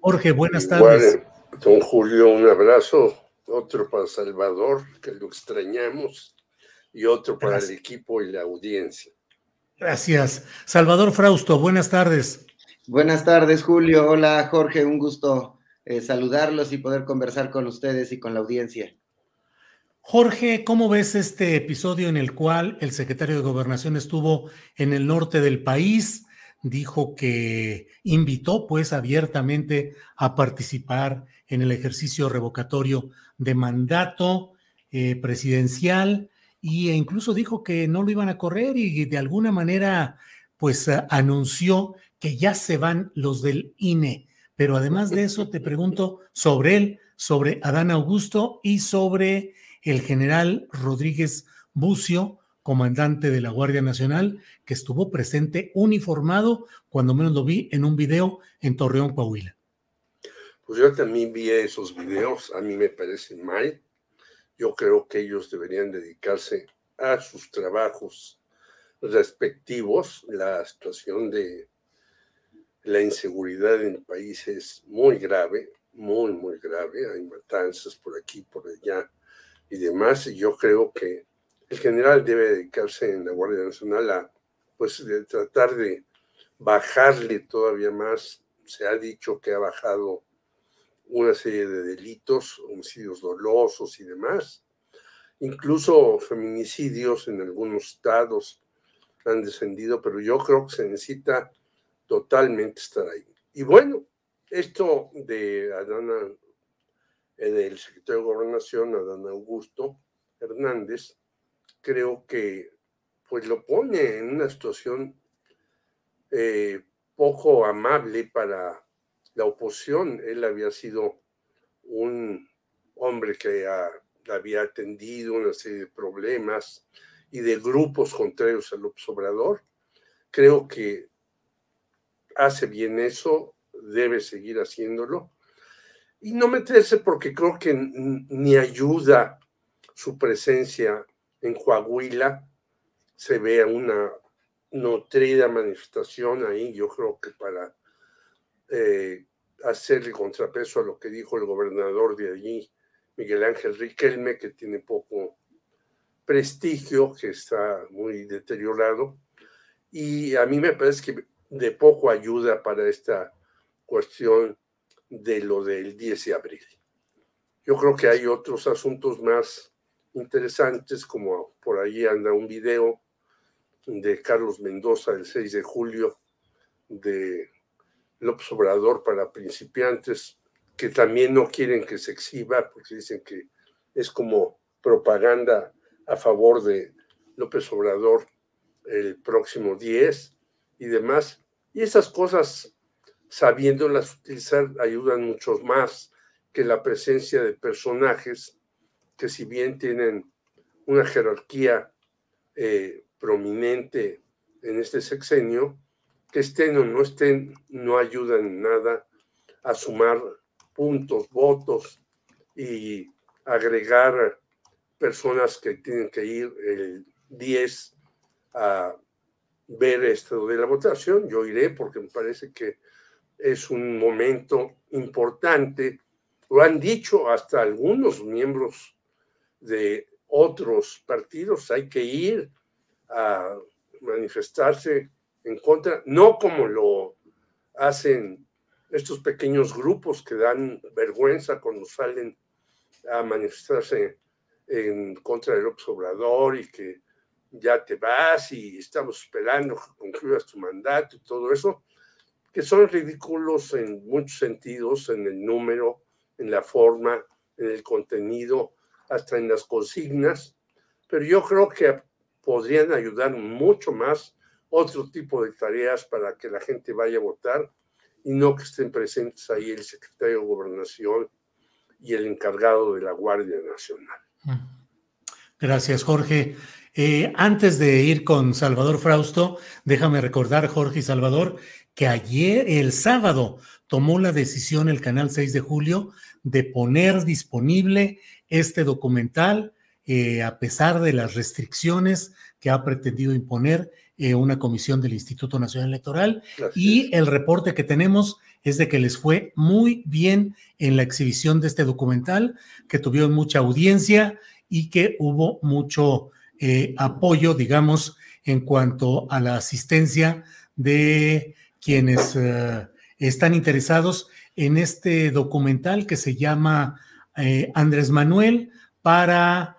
Jorge, buenas tardes. don Julio, un abrazo. Otro para Salvador, que lo extrañamos, y otro para el equipo y la audiencia. Gracias. Salvador Frausto, buenas tardes. Buenas tardes, Julio. Hola, Jorge. Un gusto eh, saludarlos y poder conversar con ustedes y con la audiencia. Jorge, ¿cómo ves este episodio en el cual el secretario de Gobernación estuvo en el norte del país? Dijo que invitó pues abiertamente a participar en el ejercicio revocatorio de mandato eh, presidencial e incluso dijo que no lo iban a correr y de alguna manera pues anunció que ya se van los del INE. Pero además de eso te pregunto sobre él, sobre Adán Augusto y sobre el general Rodríguez Bucio, comandante de la Guardia Nacional, que estuvo presente uniformado, cuando menos lo vi en un video en Torreón, Coahuila. Pues yo también vi esos videos, a mí me parecen mal. Yo creo que ellos deberían dedicarse a sus trabajos respectivos. La situación de la inseguridad en el país es muy grave, muy, muy grave. Hay matanzas por aquí, por allá y demás. Yo creo que el general debe dedicarse en la Guardia Nacional a pues tratar de bajarle todavía más. Se ha dicho que ha bajado una serie de delitos, homicidios dolosos y demás. Incluso feminicidios en algunos estados han descendido, pero yo creo que se necesita totalmente estar ahí. Y bueno, esto de Adana del secretario de Gobernación, Adán Augusto Hernández, creo que pues lo pone en una situación eh, poco amable para la oposición. Él había sido un hombre que había atendido una serie de problemas y de grupos contrarios al observador. Creo que hace bien eso, debe seguir haciéndolo y no meterse porque creo que ni ayuda su presencia en Coahuila. Se ve una nutrida manifestación ahí, yo creo que para eh, hacerle contrapeso a lo que dijo el gobernador de allí, Miguel Ángel Riquelme, que tiene poco prestigio, que está muy deteriorado. Y a mí me parece que de poco ayuda para esta cuestión de lo del 10 de abril. Yo creo que hay otros asuntos más interesantes, como por ahí anda un video de Carlos Mendoza del 6 de julio de López Obrador para principiantes, que también no quieren que se exhiba porque dicen que es como propaganda a favor de López Obrador el próximo 10 y demás. Y esas cosas sabiéndolas utilizar ayudan mucho más que la presencia de personajes que si bien tienen una jerarquía eh, prominente en este sexenio, que estén o no estén, no ayudan en nada a sumar puntos, votos y agregar personas que tienen que ir el 10 a ver esto de la votación. Yo iré porque me parece que es un momento importante. Lo han dicho hasta algunos miembros de otros partidos, hay que ir a manifestarse en contra, no como lo hacen estos pequeños grupos que dan vergüenza cuando salen a manifestarse en contra del observador y que ya te vas y estamos esperando que concluyas tu mandato y todo eso que son ridículos en muchos sentidos, en el número, en la forma, en el contenido, hasta en las consignas, pero yo creo que podrían ayudar mucho más otro tipo de tareas para que la gente vaya a votar y no que estén presentes ahí el secretario de Gobernación y el encargado de la Guardia Nacional. Gracias, Jorge. Eh, antes de ir con Salvador Frausto, déjame recordar, Jorge y Salvador, que ayer, el sábado, tomó la decisión el canal 6 de julio de poner disponible este documental eh, a pesar de las restricciones que ha pretendido imponer eh, una comisión del Instituto Nacional Electoral. Y el reporte que tenemos es de que les fue muy bien en la exhibición de este documental, que tuvieron mucha audiencia y que hubo mucho eh, apoyo, digamos, en cuanto a la asistencia de quienes eh, están interesados en este documental que se llama eh, Andrés Manuel para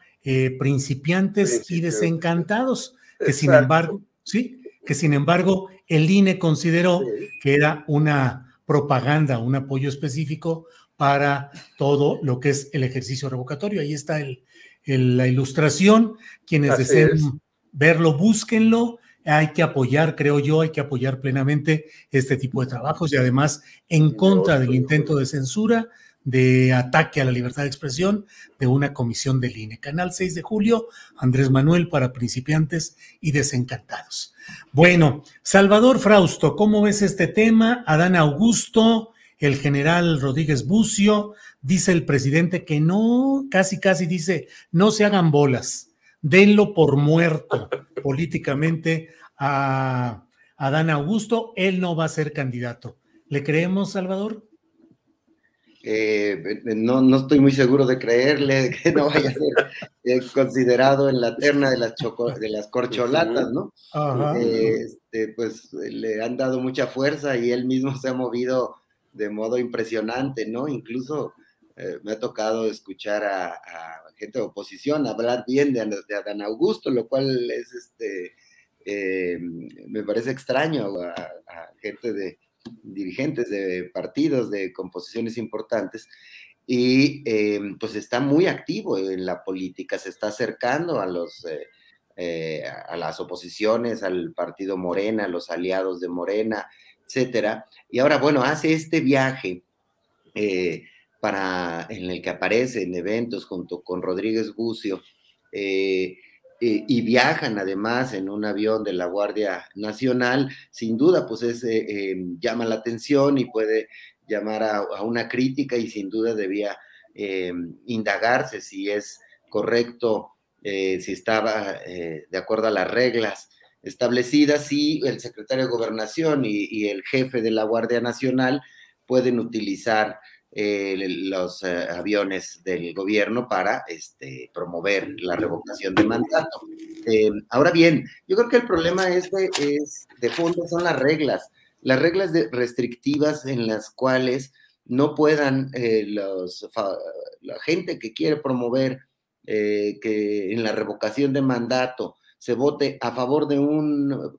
principiantes, y desencantados, que sin embargo, sí, que sin embargo el INE consideró que era una propaganda, un apoyo específico para todo lo que es el ejercicio revocatorio. Ahí está el, la ilustración. Quienes deseen verlo, búsquenlo. Hay que apoyar, creo yo, hay que apoyar plenamente este tipo de trabajos y además en contra del intento de censura, de ataque a la libertad de expresión de una comisión del INE. Canal 6 de julio, Andrés Manuel para principiantes y desencantados. Bueno, Salvador Frausto, ¿cómo ves este tema? Adán Augusto, el general Rodríguez Bucio, dice el presidente que no, casi casi dice, no se hagan bolas, denlo por muerto políticamente a Adán Augusto, él no va a ser candidato. ¿Le creemos, Salvador? Eh, no, no estoy muy seguro de creerle que no vaya a ser eh, considerado en la terna de las, de las corcholatas, ¿no? Este, pues le han dado mucha fuerza y él mismo se ha movido de modo impresionante, ¿no? Incluso eh, me ha tocado escuchar a, gente de oposición hablar bien de, Adán Augusto, lo cual es, este, eh, me parece extraño a, gente de dirigentes de partidos de composiciones importantes y eh, pues está muy activo en la política, se está acercando a los a las oposiciones, al partido Morena, a los aliados de Morena, etcétera. Y ahora, bueno, hace este viaje para, en el que aparece en eventos junto con Rodríguez Bucio, eh, eh, y viajan además en un avión de la Guardia Nacional, sin duda, pues es, eh, llama la atención y puede llamar a, una crítica y sin duda debía indagarse si es correcto, si estaba de acuerdo a las reglas establecidas, si el secretario de Gobernación y, y el jefe de la Guardia Nacional pueden utilizar eh, los eh, aviones del gobierno para este, promover la revocación de mandato. Eh, ahora bien, yo creo que el problema es de, es de fondo son las reglas, las reglas restrictivas en las cuales no puedan los, la gente que quiere promover que en la revocación de mandato se vote a favor de un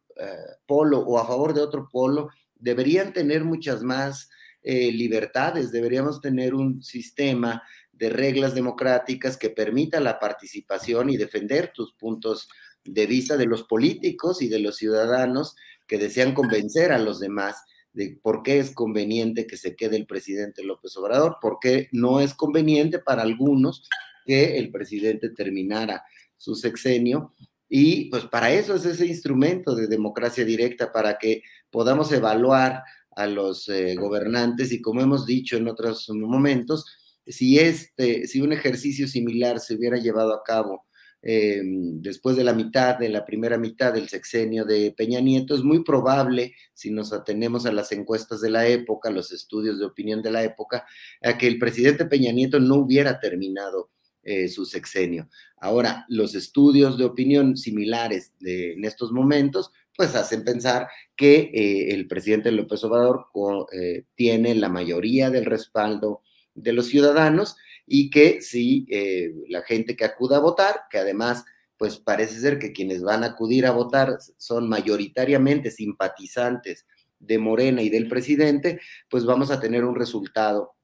polo o a favor de otro polo, deberían tener muchas más eh, libertades, deberíamos tener un sistema de reglas democráticas que permita la participación y defender tus puntos de vista de los políticos y de los ciudadanos que desean convencer a los demás de por qué es conveniente que se quede el presidente López Obrador, por qué no es conveniente para algunos que el presidente terminara su sexenio. Y pues para eso es ese instrumento de democracia directa, para que podamos evaluar a los eh, gobernantes y como hemos dicho en otros momentos, si, este, si un ejercicio similar se hubiera llevado a cabo eh, después de la mitad, de la primera mitad del sexenio de Peña Nieto, es muy probable, si nos atenemos a las encuestas de la época, los estudios de opinión de la época, a que el presidente Peña Nieto no hubiera terminado eh, su sexenio. Ahora, los estudios de opinión similares en estos momentos pues hacen pensar que eh, el presidente López Obrador eh, tiene la mayoría del respaldo de los ciudadanos y que si eh, la gente que acuda a votar, que además pues parece ser que quienes van a acudir a votar son mayoritariamente simpatizantes de Morena y del presidente, pues vamos a tener un resultado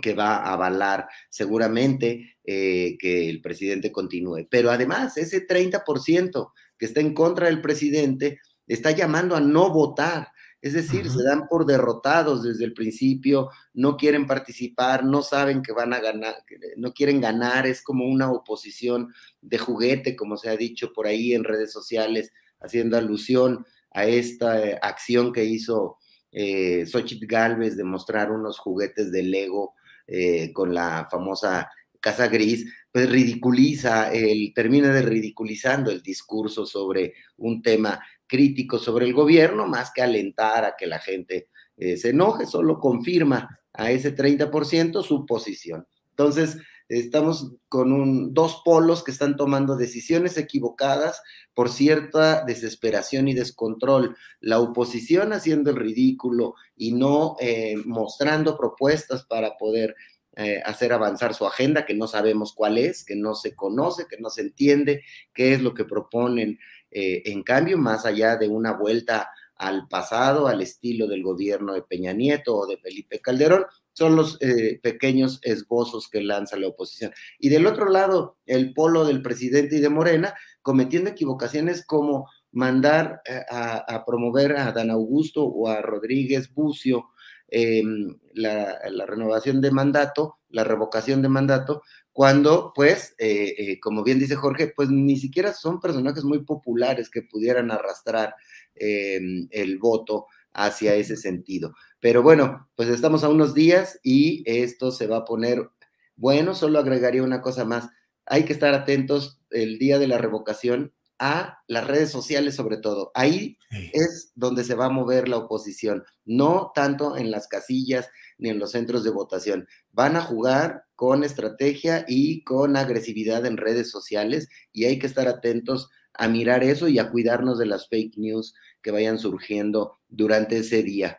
que va a avalar seguramente que el presidente continúe. Pero además, ese 30% que está en contra del presidente, está llamando a no votar. Es decir, se dan por derrotados desde el principio, no quieren participar, no saben que van a ganar, no quieren ganar, es como una oposición de juguete, como se ha dicho por ahí en redes sociales, haciendo alusión a esta eh, acción que hizo eh, Xochitl Galvez de mostrar unos juguetes de Lego eh, con la famosa Casa Gris, pues ridiculiza, el, termina de ridiculizando el discurso sobre un tema crítico sobre el gobierno, más que alentar a que la gente eh, se enoje, solo confirma a ese 30% su posición. Entonces, estamos con un, dos polos que están tomando decisiones equivocadas por cierta desesperación y descontrol. La oposición haciendo el ridículo y no eh, mostrando propuestas para poder eh, hacer avanzar su agenda, que no sabemos cuál es, que no se conoce, que no se entiende qué es lo que proponen. Eh, en cambio, más allá de una vuelta al pasado, al estilo del gobierno de Peña Nieto o de Felipe Calderón, son los eh, pequeños esbozos que lanza la oposición. Y del otro lado, el polo del presidente y de Morena, cometiendo equivocaciones como mandar eh, a, promover a Dan Augusto o a Rodríguez Bucio em, la, renovación de mandato, la revocación de mandato, cuando, pues, eh, como bien dice Jorge, pues ni siquiera son personajes muy populares que pudieran arrastrar em, el voto hacia ese sentido. Pero bueno, pues estamos a unos días y esto se va a poner bueno. Solo agregaría una cosa más. Hay que estar atentos el día de la revocación a las redes sociales sobre todo. Ahí es donde se va a mover la oposición, no tanto en las casillas ni en los centros de votación. Van a jugar con estrategia y con agresividad en redes sociales y hay que estar atentos a mirar eso y a cuidarnos de las fake news que vayan surgiendo durante ese día.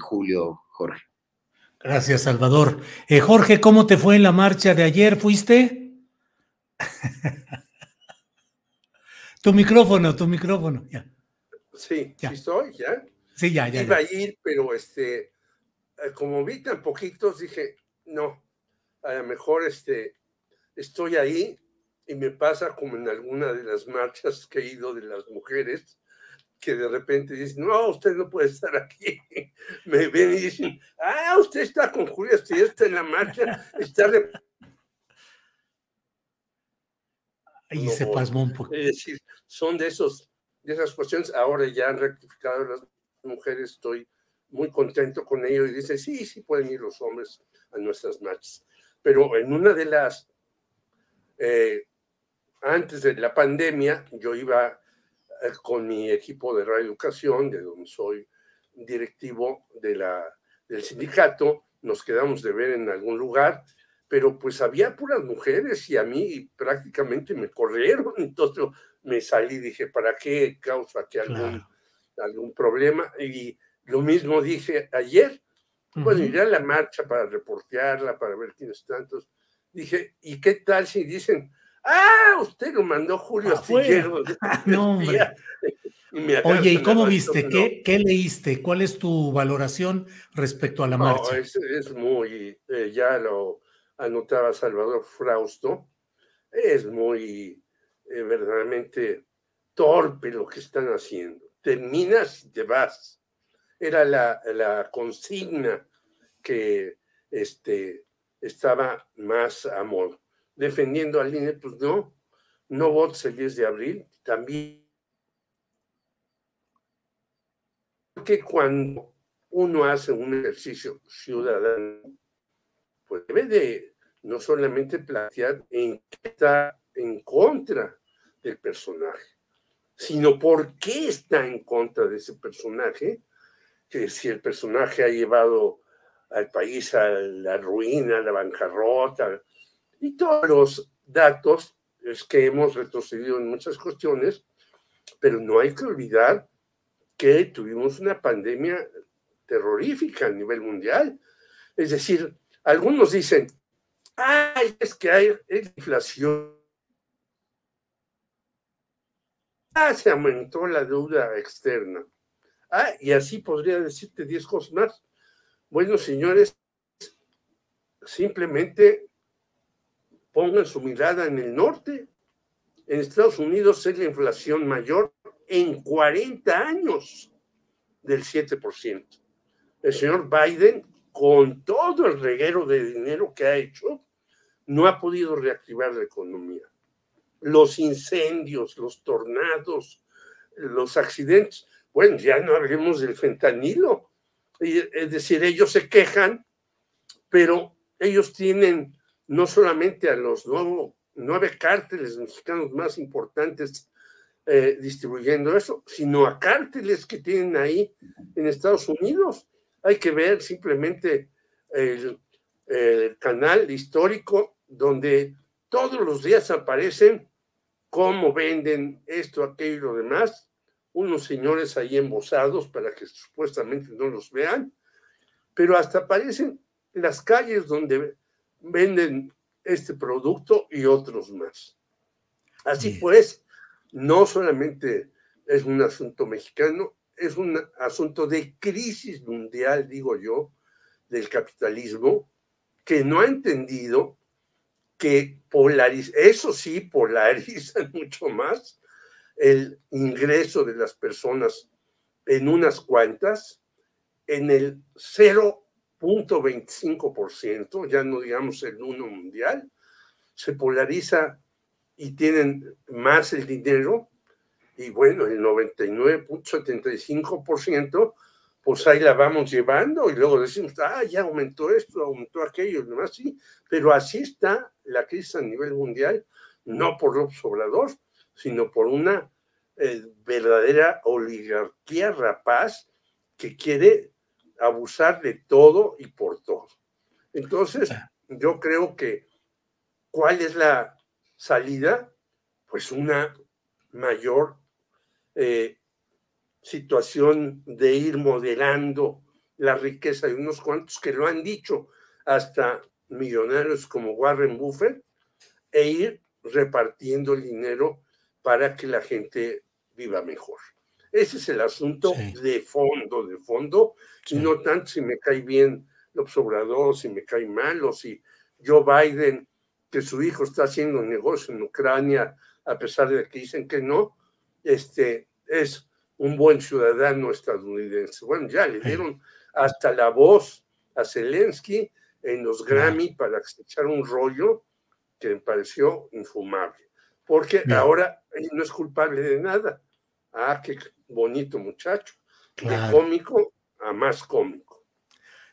Julio, Jorge. Gracias, Salvador. Eh, Jorge, ¿cómo te fue en la marcha de ayer? ¿Fuiste? tu micrófono, tu micrófono, ya. Sí, ya. sí estoy, ya. Sí, ya, ya. Iba a ir, pero este, eh, como vi tan poquitos, dije, no, a lo mejor este, estoy ahí y me pasa como en alguna de las marchas que he ido de las mujeres, que de repente dicen, no, usted no puede estar aquí. Me ven y dicen, ah, usted está con Julia, usted está en la marcha, está Ahí se pasmó un poco. Es decir, son de, esos, de esas cuestiones. Ahora ya han rectificado las mujeres, estoy muy contento con ello y dice, sí, sí pueden ir los hombres a nuestras marchas. Pero en una de las, eh, antes de la pandemia, yo iba eh, con mi equipo de reeducación, de donde soy directivo de la, del sindicato, nos quedamos de ver en algún lugar, pero pues había puras mujeres y a mí prácticamente me corrieron, entonces me salí, dije, ¿para qué causa aquí algún, algún problema? Y lo mismo dije ayer, bueno, iré a la marcha para reportearla, para ver quiénes tantos. Dije, ¿y qué tal si dicen, Ah, usted lo mandó Julio Astillero. no, hombre. Oye, ¿y cómo viste? ¿Qué, leíste? ¿Cuál es tu valoración respecto a la marcha? es, muy, eh, ya lo anotaba Salvador Frausto, es muy eh, verdaderamente torpe lo que están haciendo. Terminas y te vas. Era la, la consigna que este, estaba más a modo defendiendo al INE, pues no, no votes el 10 de abril, también. Que cuando uno hace un ejercicio ciudadano, pues debe de no solamente plantear en qué está en contra del personaje, sino por qué está en contra de ese personaje, que si el personaje ha llevado al país a la ruina, a la bancarrota, y todos los datos es que hemos retrocedido en muchas cuestiones, pero no hay que olvidar que tuvimos una pandemia terrorífica a nivel mundial. Es decir, algunos dicen, ay, es que hay inflación. Ah, se aumentó la deuda externa. Ah, y así podría decirte diez cosas más. Bueno, señores, simplemente pongan su mirada en el norte. En Estados Unidos es la inflación mayor en 40 años del 7%. El señor Biden, con todo el reguero de dinero que ha hecho, no ha podido reactivar la economía. Los incendios, los tornados, los accidentes, bueno, ya no hablemos del fentanilo. Es decir, ellos se quejan, pero ellos tienen no solamente a los nueve cárteles mexicanos más importantes eh, distribuyendo eso, sino a cárteles que tienen ahí en Estados Unidos Hay que ver simplemente el, el canal histórico donde todos los días aparecen cómo venden esto, aquello y lo demás, unos señores ahí embosados para que supuestamente no los vean, pero hasta aparecen las calles donde venden este producto y otros más. Así pues, no solamente es un asunto mexicano, es un asunto de crisis mundial, digo yo, del capitalismo, que no ha entendido que polariza, eso sí, polariza mucho más el ingreso de las personas en unas cuantas, en el 0.25%, ya no digamos el 1 mundial, se polariza y tienen más el dinero, y bueno, el 99.75%, pues ahí la vamos llevando y luego decimos, ah, ya aumentó esto, aumentó aquello, y demás, sí, pero así está la crisis a nivel mundial, no por López Obrador, sino por una eh, verdadera oligarquía rapaz que quiere abusar de todo y por todo. Entonces, yo creo que, ¿cuál es la salida? Pues una mayor eh, situación de ir moderando la riqueza de unos cuantos que lo han dicho hasta millonarios como Warren Buffett e ir repartiendo el dinero para que la gente viva mejor. Ese es el asunto de fondo, de fondo, y no tanto si me cae bien López Obrador, si me cae mal, o si Joe Biden, que su hijo está haciendo negocio en Ucrania, a pesar de que dicen que no, este, es un buen ciudadano estadounidense. Bueno, ya le dieron hasta la voz a Zelensky en los Grammy para echar un rollo que me pareció infumable, porque ahora él no es culpable de nada. Ah, qué bonito muchacho, de cómico a más cómico.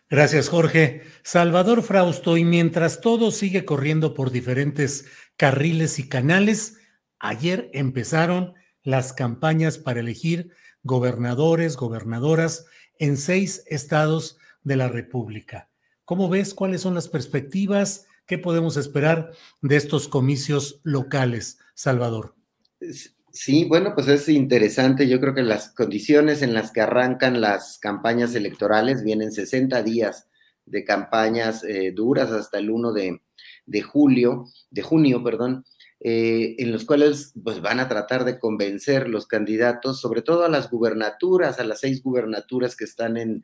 Gracias, Jorge. Salvador Frausto, y mientras todo sigue corriendo por diferentes carriles y canales, ayer empezaron las campañas para elegir gobernadores, gobernadoras en seis estados de la República. ¿Cómo ves? ¿Cuáles son las perspectivas? ¿Qué podemos esperar de estos comicios locales, Salvador? Sí, bueno, pues es interesante. Yo creo que las condiciones en las que arrancan las campañas electorales vienen 60 días de campañas eh, duras hasta el 1 de, de julio, de junio, perdón, eh, en los cuales pues, van a tratar de convencer los candidatos, sobre todo a las gubernaturas, a las seis gubernaturas que están en,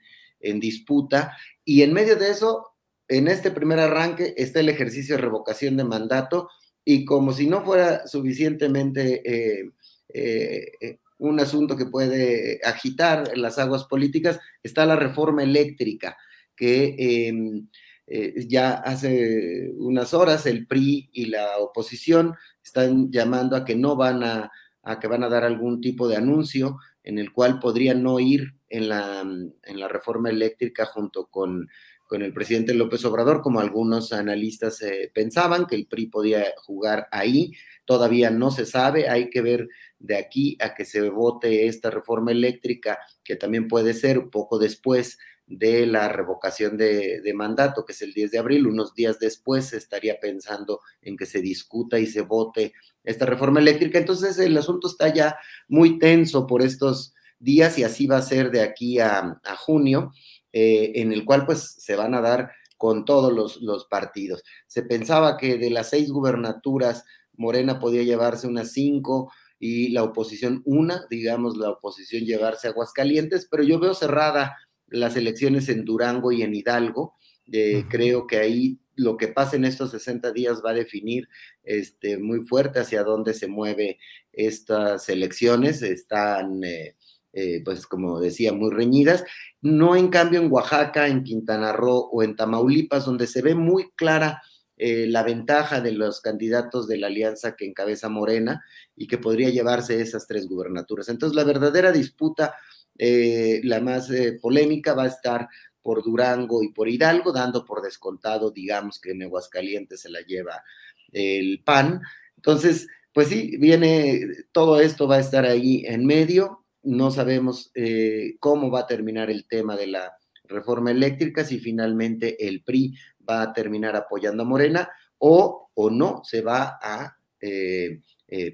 disputa. Y en medio de eso, en este primer arranque está el ejercicio de revocación de mandato y como si no fuera suficientemente eh, eh, un asunto que puede agitar las aguas políticas, está la reforma eléctrica que em, eh, ya hace unas horas el PRI y la oposición están llamando a que no van a, que van a dar algún tipo de anuncio en el cual podrían no ir en la, en la reforma eléctrica junto con, con, el presidente López Obrador, como algunos analistas eh, pensaban que el PRI podía jugar ahí. Todavía no se sabe, hay que ver de aquí a que se vote esta reforma eléctrica, que también puede ser poco después de la revocación de, mandato, que es el 10 de abril. Unos días después se estaría pensando en que se discuta y se vote esta reforma eléctrica. Entonces el asunto está ya muy tenso por estos días y así va a ser de aquí a, junio, eh, en el cual pues se van a dar con todos los, los partidos. Se pensaba que de las seis gubernaturas, Morena podía llevarse unas cinco, y la oposición una, digamos, la oposición llevarse a Aguascalientes, pero yo veo cerrada las elecciones en Durango y en Hidalgo. Eh, creo que ahí lo que pasa en estos 60 días va a definir este, muy fuerte hacia dónde se mueve estas elecciones. Están, eh, eh, pues como decía, muy reñidas. No en cambio en Oaxaca, en Quintana Roo o en Tamaulipas, donde se ve muy clara la ventaja de los candidatos de la alianza que encabeza Morena y que podría llevarse esas tres gubernaturas. Entonces, la verdadera disputa eh, la más eh, polémica va a estar por Durango y por Hidalgo, dando por descontado, digamos, que en Aguascalientes se la lleva el PAN. Entonces, pues sí, viene, todo esto va a estar ahí en medio. No sabemos eh, cómo va a terminar el tema de la reforma eléctrica, si finalmente el PRI va a terminar apoyando a Morena o, o no se va a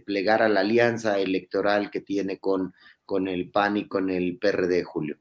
plegar a la alianza electoral que tiene con, con el PAN y con el PRD, Julio.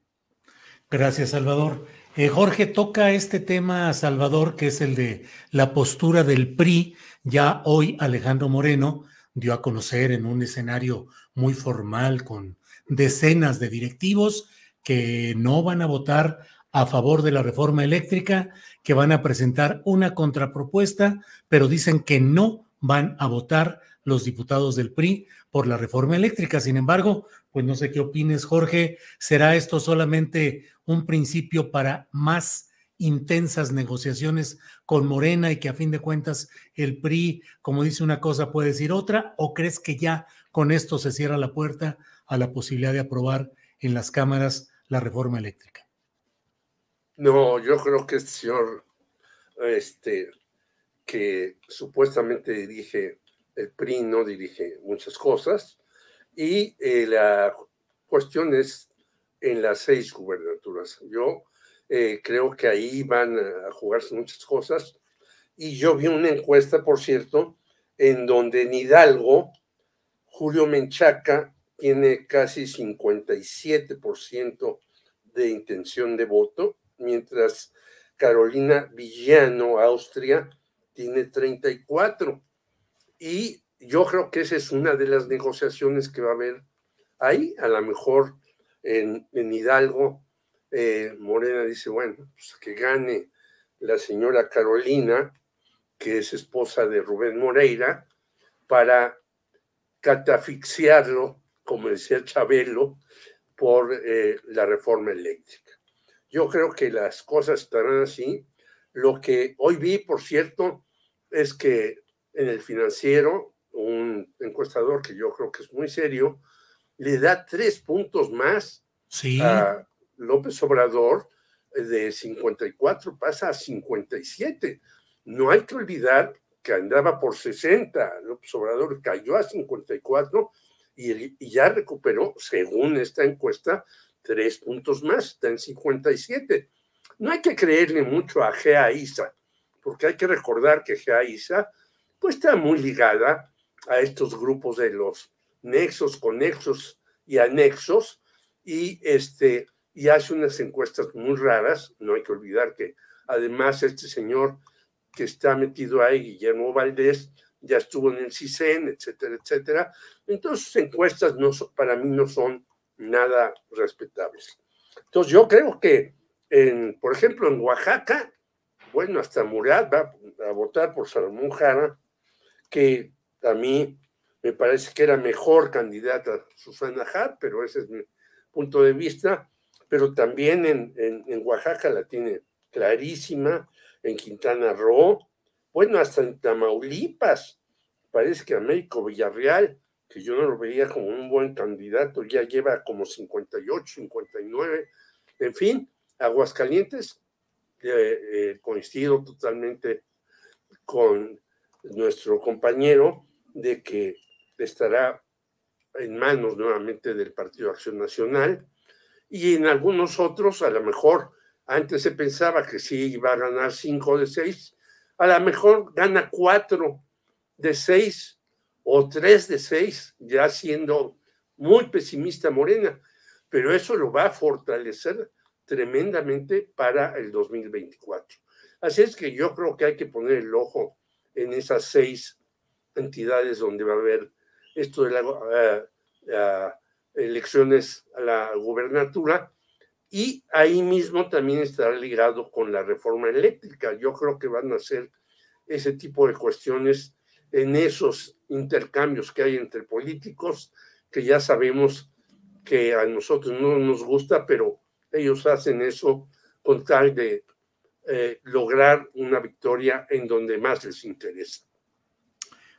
Gracias, Salvador. Eh, Jorge toca este tema, Salvador, que es el de la postura del PRI. Ya hoy Alejandro Moreno dio a conocer en un escenario muy formal con decenas de directivos que no van a votar a favor de la reforma eléctrica, que van a presentar una contrapropuesta, pero dicen que no van a votar los diputados del PRI por la reforma eléctrica. Sin embargo, pues no sé qué opines, Jorge, ¿será esto solamente un principio para más intensas negociaciones con Morena y que a fin de cuentas el PRI, como dice una cosa, puede decir otra? ¿O crees que ya con esto se cierra la puerta a la posibilidad de aprobar en las cámaras la reforma eléctrica? No, yo creo que este señor, este, que supuestamente dirige el PRI, no dirige muchas cosas, y eh, la cuestión es en las seis gubernaturas. Yo eh, creo que ahí van a jugarse muchas cosas. Y yo vi una encuesta, por cierto, en donde en Hidalgo, Julio Menchaca tiene casi 57% de intención de voto, mientras Carolina Villano, Austria, tiene 34. Y yo creo que esa es una de las negociaciones que va a haber ahí. A lo mejor en, Hidalgo, eh, Morena dice, bueno, pues que gane la señora Carolina, que es esposa de Rubén Moreira, para catafixiarlo, como decía Chabelo, por eh, la reforma eléctrica. Yo creo que las cosas estarán así. Lo que hoy vi, por cierto, es que en el financiero, un encuestador que yo creo que es muy serio, le da tres puntos más a López Obrador de 54, pasa a 57. No hay que olvidar que andaba por 60, López Obrador cayó a 54 y, y ya recuperó, según esta encuesta, tres puntos más, está en 57. No hay que creerle mucho a Gea Isa, porque hay que recordar que Gea Isa pues está muy ligada a estos grupos de los nexos, conexos y anexos, y, este, y hace unas encuestas muy raras. No hay que olvidar que además este señor que está metido ahí, Guillermo Valdés, ya estuvo en el CISEN, etcétera, etcétera. Entonces, encuestas no, para mí no son nada respetables. Entonces, yo creo que, en, por ejemplo, en Oaxaca, bueno, hasta Murat va a votar por Salomón Jara, que a mí me parece que era mejor candidata Susana Hart, pero ese es mi punto de vista, pero también en, en, Oaxaca la tiene clarísima, en Quintana Roo, bueno, hasta en Tamaulipas, parece que Américo Villarreal, que yo no lo veía como un buen candidato, ya lleva como 58, 59, en fin, Aguascalientes, eh, eh, coincido totalmente con nuestro compañero de que estará en manos nuevamente del Partido Acción Nacional y en algunos otros a lo mejor antes se pensaba que sí iba a ganar cinco de seis, a lo mejor gana cuatro de seis o tres de seis, ya siendo muy pesimista Morena, pero eso lo va a fortalecer tremendamente para el 2024. Así es que yo creo que hay que poner el ojo en esas seis entidades donde va a haber esto de las eh, eh, elecciones a la gubernatura y ahí mismo también estará ligado con la reforma eléctrica. Yo creo que van a ser ese tipo de cuestiones en esos intercambios que hay entre políticos, que ya sabemos que a nosotros no nos gusta, pero ellos hacen eso con tal de eh, lograr una victoria en donde más les interesa.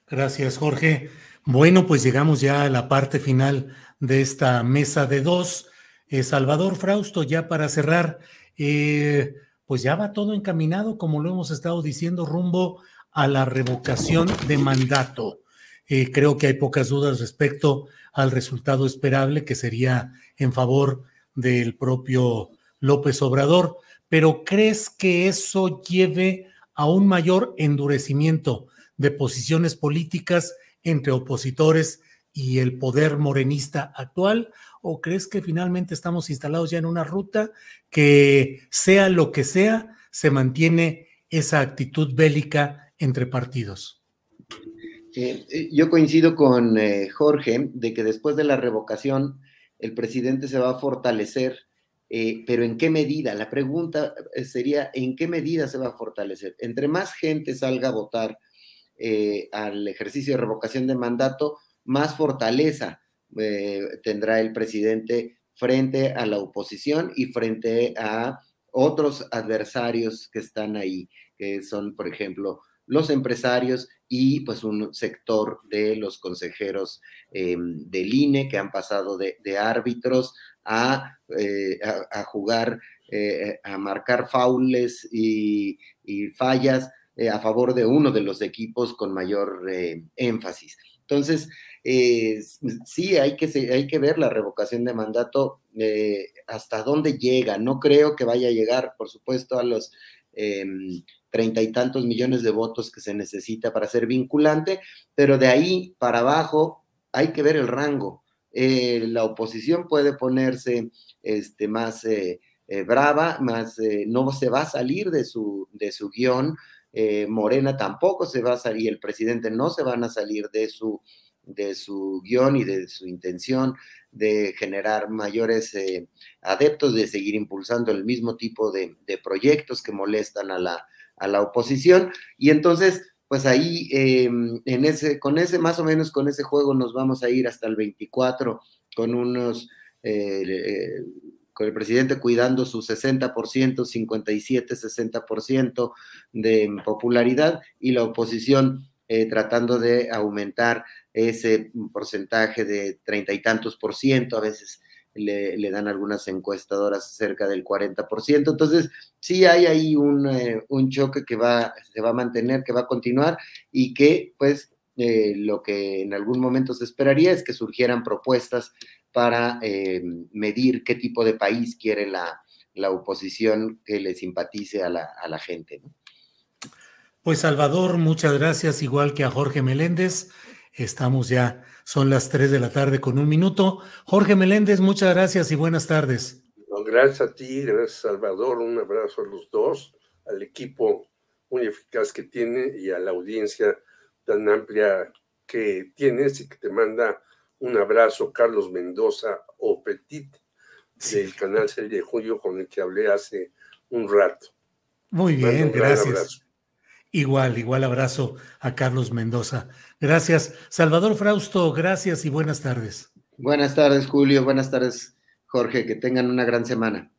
Gracias, Jorge. Bueno, pues llegamos ya a la parte final de esta mesa de dos. Eh, Salvador Frausto, ya para cerrar, eh, pues ya va todo encaminado, como lo hemos estado diciendo, rumbo a la revocación de mandato. creo que hay pocas dudas respecto al resultado esperable, que sería en favor del propio López Obrador, pero ¿crees que eso lleve a un mayor endurecimiento de posiciones políticas entre opositores y el poder morenista actual? ¿O crees que finalmente estamos instalados ya en una ruta que sea lo que sea, se mantiene esa actitud bélica entre partidos? Eh, eh, yo coincido con eh, Jorge de que después de la revocación el presidente se va a fortalecer, pero ¿en qué medida? La pregunta sería, ¿en qué medida se va a fortalecer? Entre más gente salga a votar al ejercicio de revocación de mandato, más fortaleza tendrá el presidente frente a la oposición y frente a otros adversarios que están ahí, que son, por ejemplo, los empresarios y pues un sector de los consejeros eh, del INE que han pasado de, árbitros eh, a, jugar, eh, a marcar faules y, fallas a favor de uno de los equipos con mayor énfasis. Entonces, sí, hay que, hay que ver la revocación de mandato hasta dónde llega. No creo que vaya a llegar, por supuesto, a los em, treinta y tantos millones de votos que se necesita para ser vinculante, pero de ahí para abajo hay que ver el rango. Eh, la oposición puede ponerse este, más eh, eh, brava, más no se va a salir de su, de su guion. Morena tampoco se va a salir, el presidente no se van a salir de su, de su guion y de su intención de generar mayores adeptos, de seguir impulsando el mismo tipo de, de proyectos que molestan a la, a la oposición. Y entonces, pues ahí, eh, ese, con ese, más o menos con ese juego nos vamos a ir hasta el 24 con unos, eh, eh, con el presidente cuidando su 60%, 57, 60% de popularidad y la oposición tratando de aumentar ese porcentaje de treinta y tantos por ciento, a veces le, dan algunas encuestadoras cerca del 40%. Entonces, sí hay ahí un, eh, un, choque que va, se va a mantener, que va a continuar y que, pues, eh, lo que en algún momento se esperaría es que surgieran propuestas para eh, medir qué tipo de país quiere la, la oposición que le simpatice a la, a la gente. Pues Salvador, muchas gracias, igual que a Jorge Meléndez. Estamos ya son las 3 de la tarde con un minuto. Jorge Meléndez, muchas gracias y buenas tardes. gracias a ti, gracias Salvador, un abrazo a los dos, al equipo muy eficaz que tiene y a la audiencia tan amplia que tienes y que te manda un abrazo Carlos Mendoza o Petit del canal 6 de Julio con el que hablé hace un rato. Muy bien, gracias. Igual, igual abrazo a Carlos Mendoza. Gracias. Salvador Frausto, gracias y buenas tardes. Buenas tardes, Julio. Buenas tardes, Jorge. Que tengan una gran semana.